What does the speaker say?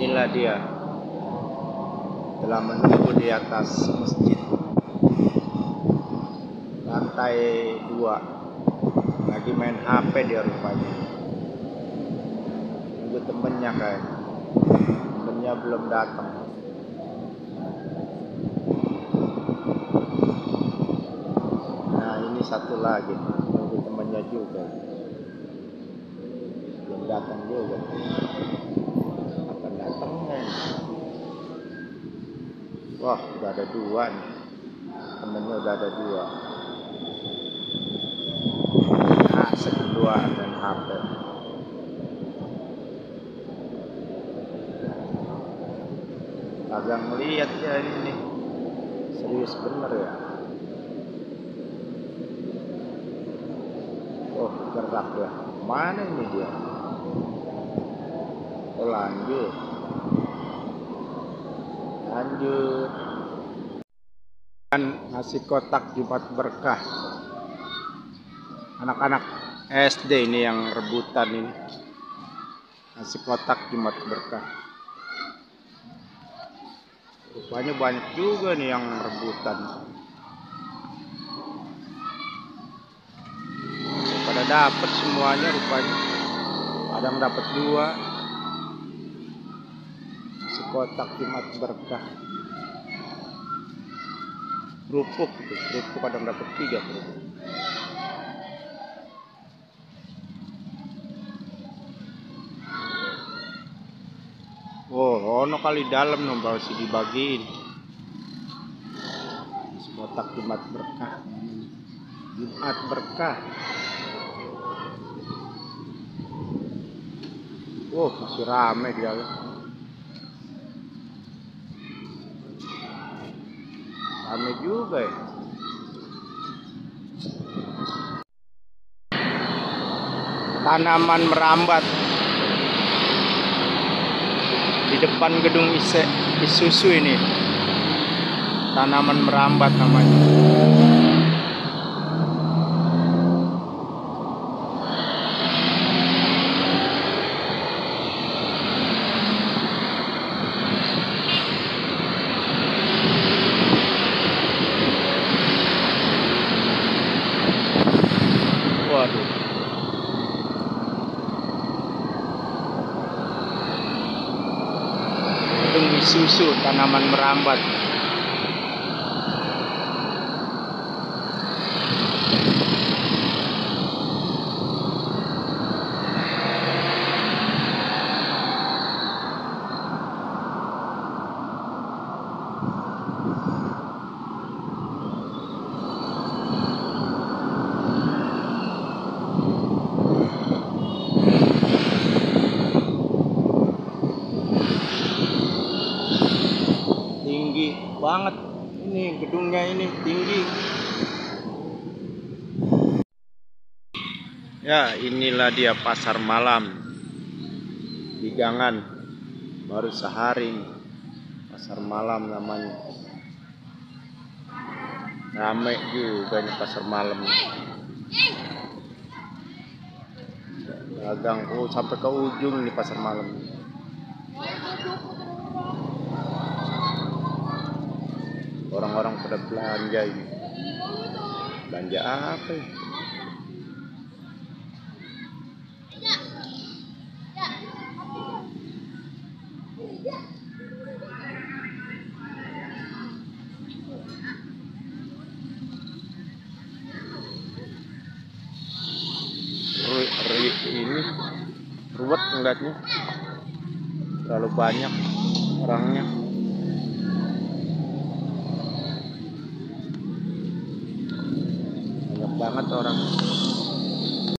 inilah dia. Telah menunggu di atas masjid. Lantai dua. Lagi main HP dia rupanya. Nunggu temennya kayak temennya belum datang. Nah ini satu lagi. Nunggu temennya juga. Belum datang juga wah udah ada dua nih. Temennya udah ada dua. Nah kedua dan HP agak ngeliat ya ini serius bener ya? Oh gerak ya. Mana ini dia? Oh lanjut lanjut. Kan nasi kotak Jumat berkah. Anak-anak SD ini yang rebutan ini. Nasi kotak Jumat berkah. Rupanya banyak juga nih yang rebutan. Pada dapat semuanya rupanya. Ada yang dapat dua kotak Jumat berkah kerupuk itu kerupuk kadang dapat tiga kerupuk Oh, ono kali dalam no baru si dibagiin. Kotak Jumat berkah. Jumat berkah. Oh, masih rame dia. Rame juga ya. Tanaman merambat. Di depan gedung Ise, Isusu ini. Tanaman merambat namanya Isusu tanaman merambat banget. Ini gedungnya ini tinggi. Ya inilah dia pasar malam. Di gangan baru sehari. Ini. pasar malam namanya. Rame juga ini pasar malam. Dagang. Oh sampai ke ujung nih pasar malam orang-orang pada belanja ini. Belanja apa ya? Ini ruwet ngeliatnya. Terlalu banyak orangnya